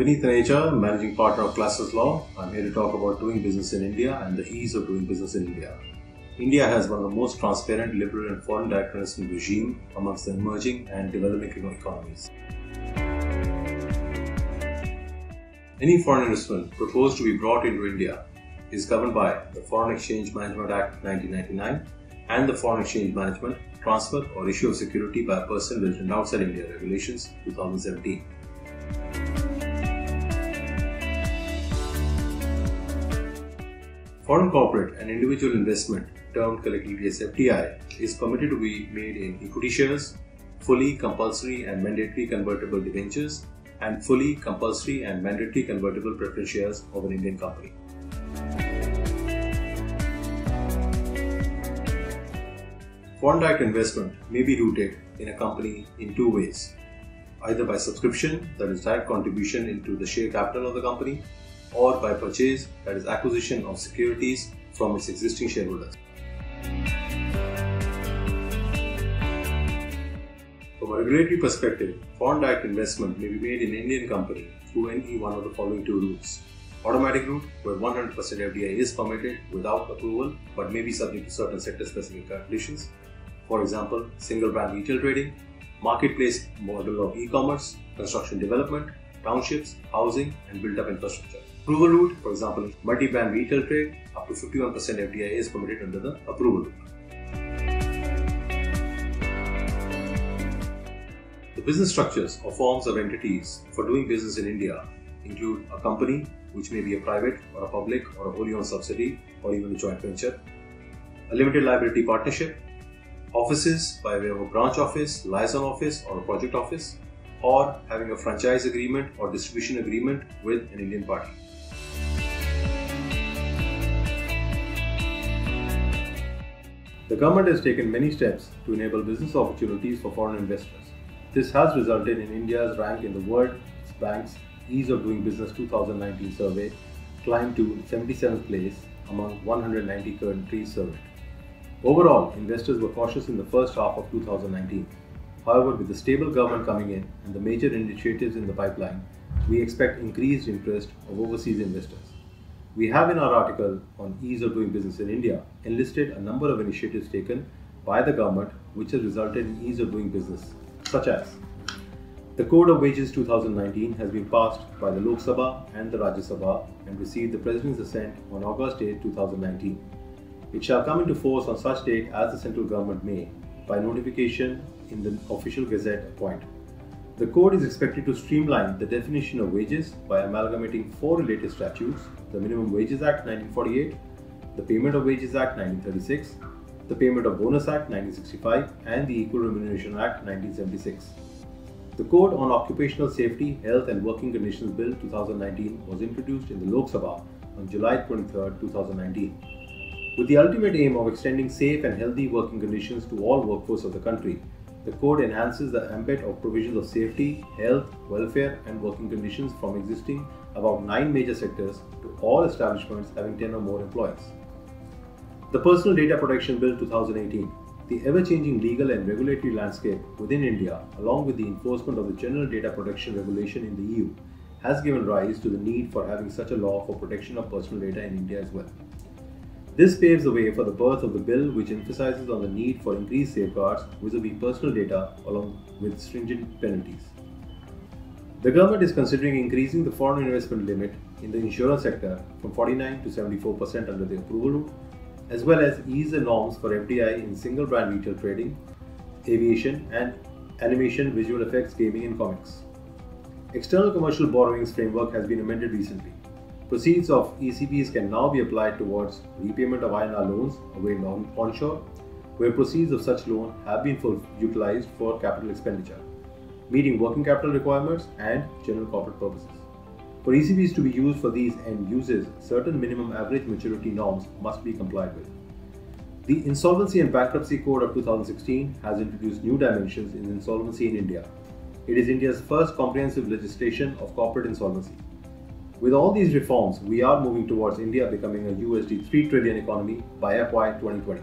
Vineet Aneja, Managing Partner of Clasis Law. I'm here to talk about doing business in India and the ease of doing business in India. India has one of the most transparent, liberal, and foreign direct investment regime amongst the emerging and developing economies. Any foreign investment proposed to be brought into India is governed by the Foreign Exchange Management Act 1999 and the Foreign Exchange Management, Transfer or Issue of Security by a Person Resident Outside India Regulations 2017. Foreign corporate and individual investment, termed collectively as FDI, is permitted to be made in equity shares, fully compulsory and mandatory convertible debentures, and fully compulsory and mandatory convertible preference shares of an Indian company. Foreign direct investment may be rooted in a company in two ways either by subscription, that is, direct contribution into the share capital of the company, or by purchase, that is, acquisition of securities from its existing shareholders. From a regulatory perspective, foreign direct investment may be made in Indian company through any one of the following two routes. Automatic route, where 100% FDI is permitted without approval but may be subject to certain sector specific conditions. For example, single brand retail trading, marketplace model of e-commerce, construction development, townships, housing, and built-up infrastructure. Approval route, for example, multi-brand retail trade, up to 51% FDI is permitted under the approval route. The business structures or forms of entities for doing business in India include a company, which may be a private or a public or a wholly owned subsidiary or even a joint venture, a limited liability partnership, offices by way of a branch office, liaison office, or a project office, or having a franchise agreement or distribution agreement with an Indian party. The government has taken many steps to enable business opportunities for foreign investors. This has resulted in India's rank in the World Bank's Ease of Doing Business 2019 survey climbed to 77th place among 190 countries surveyed. Overall, investors were cautious in the first half of 2019. However, with the stable government coming in and the major initiatives in the pipeline, we expect increased interest of overseas investors. We have in our article on ease of doing business in India enlisted a number of initiatives taken by the government which has resulted in ease of doing business, such as the Code of Wages 2019 has been passed by the Lok Sabha and the Rajya Sabha and received the President's assent on August 8, 2019. It shall come into force on such date as the central government may, by notification in the official gazette appoint. The code is expected to streamline the definition of wages by amalgamating four related statutes the Minimum Wages Act 1948, the Payment of Wages Act 1936, the Payment of Bonus Act 1965, and the Equal Remuneration Act 1976. The Code on Occupational Safety, Health and Working Conditions Bill 2019 was introduced in the Lok Sabha on July 23, 2019. With the ultimate aim of extending safe and healthy working conditions to all workforce of the country, the code enhances the ambit of provisions of safety, health, welfare, and working conditions from existing about nine major sectors to all establishments having 10 or more employees. The Personal Data Protection Bill 2018 the ever changing legal and regulatory landscape within India, along with the enforcement of the General Data Protection Regulation in the EU, has given rise to the need for having such a law for protection of personal data in India as well. This paves the way for the birth of the bill, which emphasizes on the need for increased safeguards vis-a-vis personal data along with stringent penalties. The government is considering increasing the foreign investment limit in the insurance sector from 49 to 74% under the approval route, as well as ease the norms for FDI in single brand retail trading, aviation, and animation, visual effects, gaming, and comics. External commercial borrowings framework has been amended recently. Proceeds of ECBs can now be applied towards repayment of INR loans awaited on onshore, where proceeds of such loan have been full, utilized for capital expenditure, meeting working capital requirements and general corporate purposes. For ECBs to be used for these end uses, certain minimum average maturity norms must be complied with. The Insolvency and Bankruptcy Code of 2016 has introduced new dimensions in insolvency in India. It is India's first comprehensive legislation of corporate insolvency. With all these reforms, we are moving towards India becoming a USD 3 trillion economy by FY 2020.